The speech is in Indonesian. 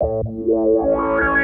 Wow.